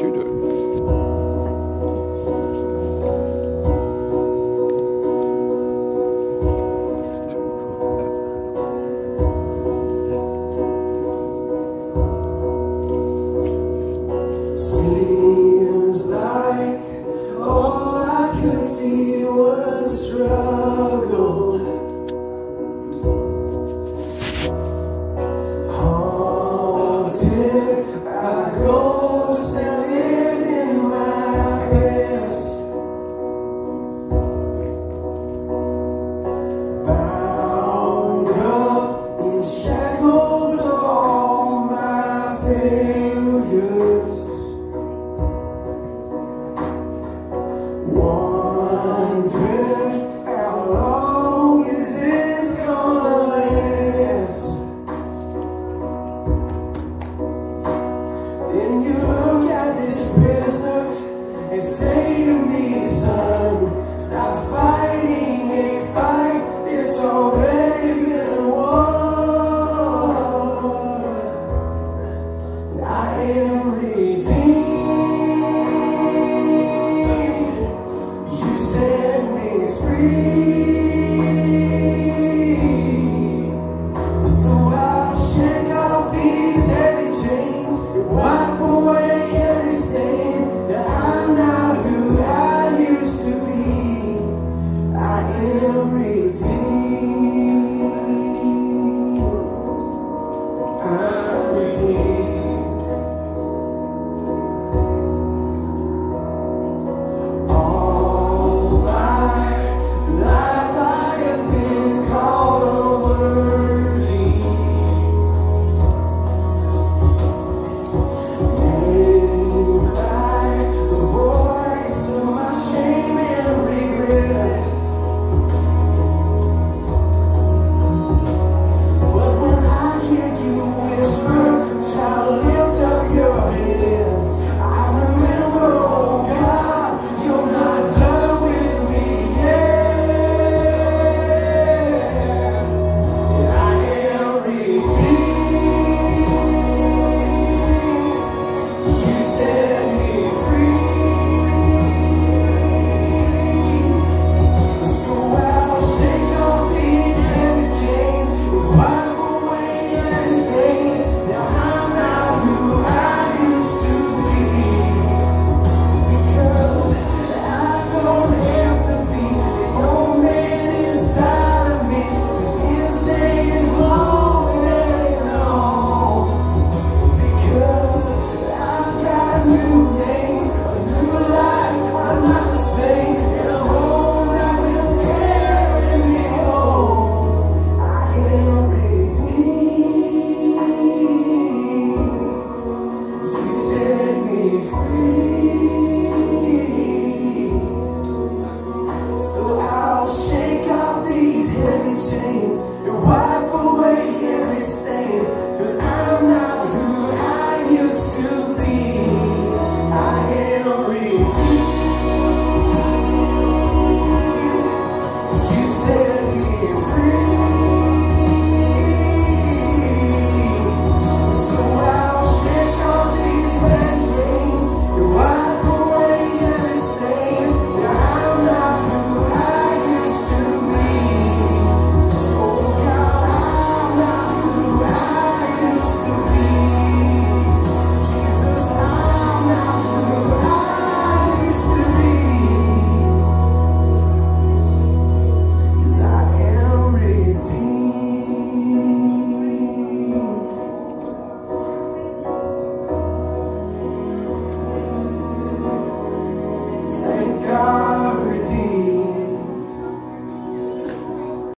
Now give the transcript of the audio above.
You do.